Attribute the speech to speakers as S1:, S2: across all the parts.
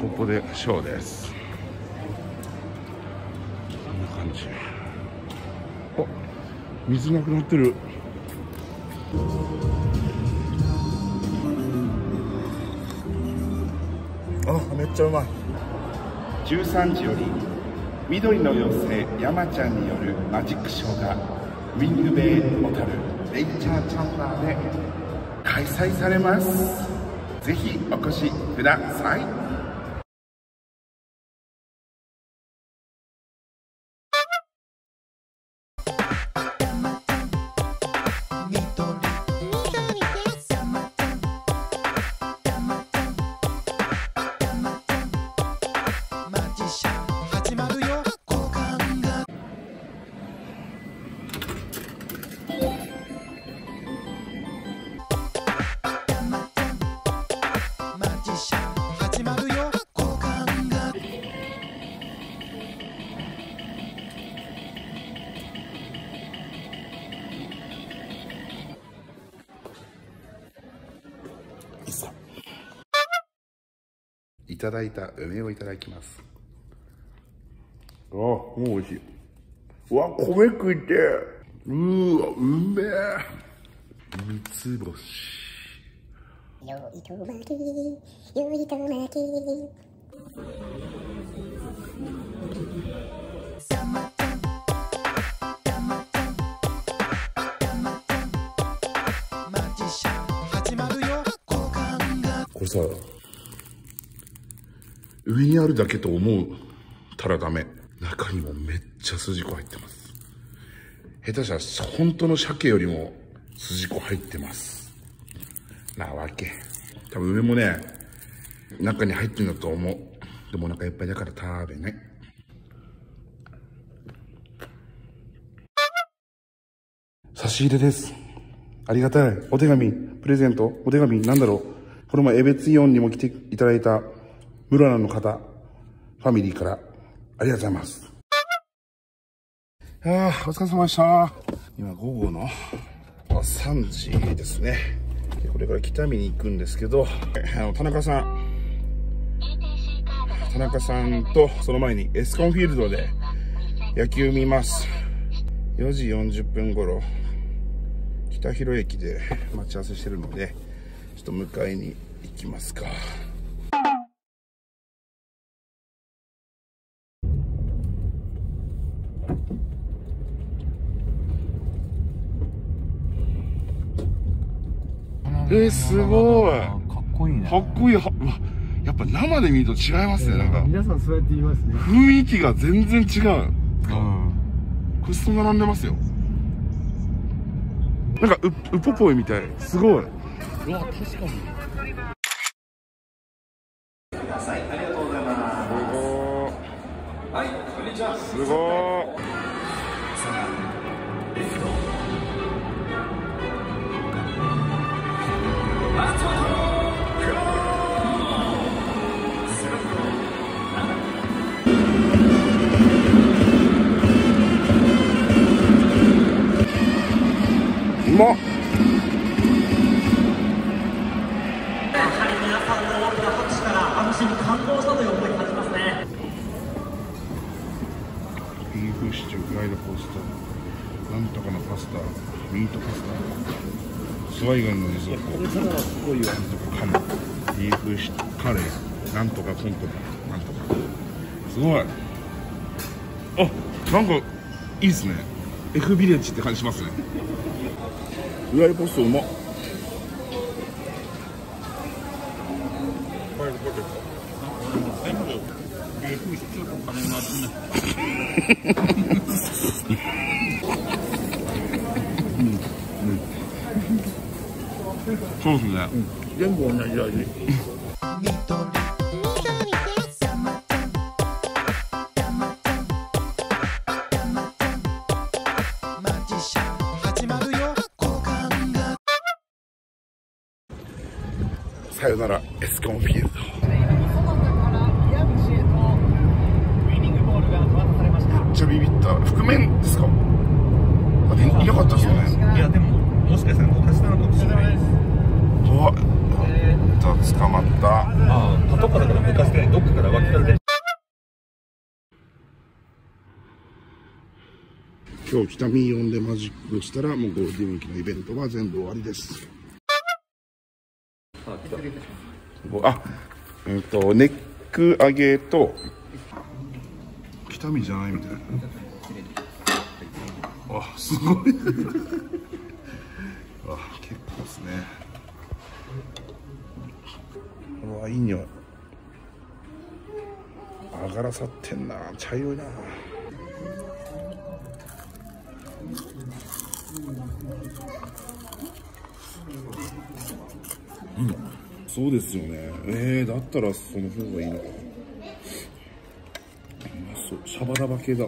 S1: ここでショーです。こんな感じ。あ水なくなってる。あめっちゃうまい。13時より緑の妖精山ちゃんによるマジックショーがウィングベイ小樽レイチャーチャンバーで開催されます。ぜひお越しください。いただいた梅をいただきます。あもう美味しい。うわ米食いてうわうめえ。三つ星。よいとまき。よ。いとまきこれさ上にあるだけと思うたらダメ。中にもめっちゃ筋子入ってます。下手したら本当の鮭よりも筋子入ってます。なわけ。多分上もね、中に入ってんだと思う。でもお腹いっぱいだから食べない。差し入れです。ありがたい。お手紙、プレゼント、お手紙、なんだろう。この前、エベツイオンにも来ていただいた室蘭の方、ファミリーからありがとうございます。ああ、お疲れ様でした。今午後の3時ですね。これから北見に行くんですけど、あの、田中さん、田中さんとその前にエスコンフィールドで野球見ます。4時40分頃、北広駅で待ち合わせしてるので、ちょっと迎えに行きますか。えー、すごい。か
S2: っこいいね。
S1: かっこいい。はやっぱ生で見ると違いますね、なんか。
S2: 皆さんそうやって言いますね。
S1: 雰囲気が全然違う。うん。これそ並んでますよ。なんかう、うぽぽいみたい。すごい。
S2: うわ、確かに。
S1: すねビーフシチューフライドポストなんとかのパスタ。ミートパスタ。スワイガンのリゾットこれサラダすごいわな。んとかカモビーフシカレー。なんとかコントなんとか。すごい。あなんかいいっすね。F ビレッジって感じしますね。フライポストうま そうですね、うん、全部同じ味さよならエスコンフィールド。めっちゃビビった覆面ですか？あでいなかったですよね。
S2: いやでももしかしたらこうしのかもしれない。です
S1: 捕まった。あ
S2: あパトカーから昔でどっかから脇から
S1: 今日北見4でマジックしたらもうゴールデンウィークのイベントは全部終わりです。あえっ、とネック上げと北見じゃないみたいな。あすごい。あ結構ですね。うわいい匂い上がらさってんな。茶色いな。うんそうですよね。えー、だったらその方がいいのかな。うまそうシャバダバ系だ。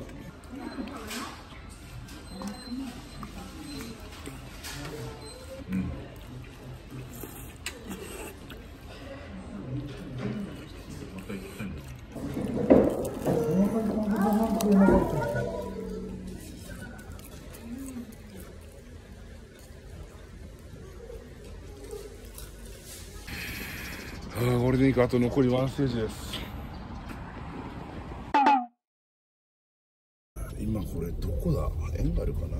S1: あーゴールデンウィークあと残りワンステージです。今これどこだ？縁があるかな？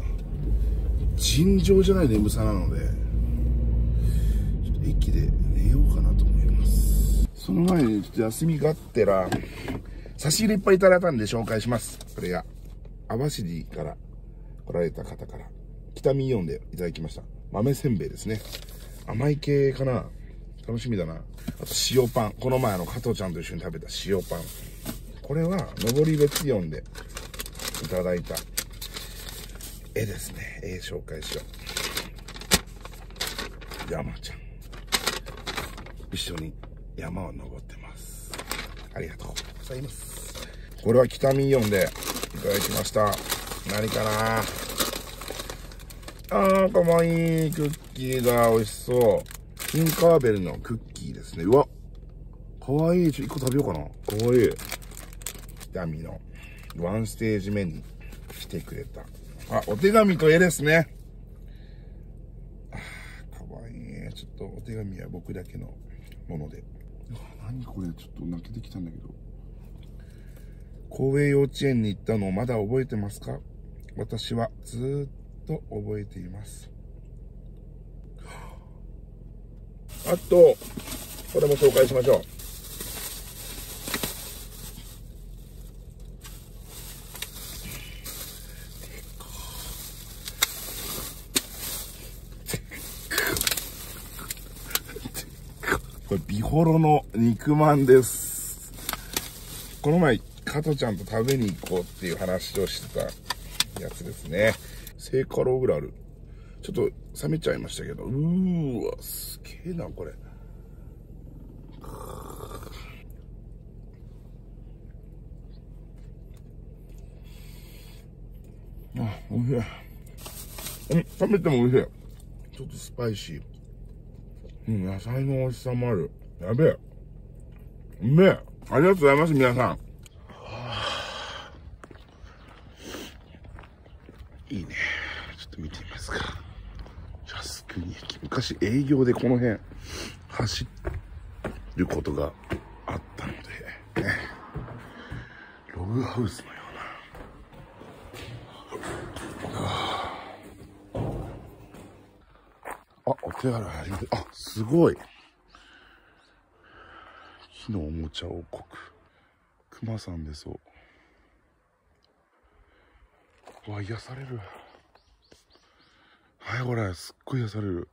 S1: 尋常じゃない眠さなのでちょっと駅で寝ようかなと思います。その前にちょっと休みがあってら差し入れいっぱいいただいたんで紹介します。これが網走から来られた方から北見イオンでいただきました。豆せんべいですね。甘い系かな？楽しみだな。あと塩パン。この前あの加藤ちゃんと一緒に食べた塩パン。これは登別イオンでいただいた絵ですね。絵紹介しよう。山ちゃん。一緒に山を登ってます。ありがとうございます。これは北見イオンでいただきました。何かな？あー、かわいいクッキーだ。美味しそう。キンカーベルのクッキーですね。うわかわいい。ちょ、一個食べようかな。かわいい。ダミのワンステージ目に来てくれた。あ、お手紙と絵ですね。あーかわいい。ちょっとお手紙は僕だけのもので。何これちょっと泣けてきたんだけど。公営幼稚園に行ったのをまだ覚えてますか？私はずーっと覚えています。あと、これも紹介しましょう。これ、ビホロの肉まんです。この前、加トちゃんと食べに行こうっていう話をしてたやつですね。1000カロぐらいある。ちょっと冷めちゃいましたけど、うーわ、すげえな、これ。あ、おいしい。うん、冷めてもおいしい。ちょっとスパイシー。うん、野菜の美味しさもある。やべえ。うめえ。ありがとうございます、皆さん。いいね。ちょっと見てみ。昔営業でこの辺走ることがあったので、ね。ログハウスのような。あ、お手洗いあります。あ、すごい。木のおもちゃ王国。熊さんでそう。うわ、癒される。はい、これ、すっごい癒される。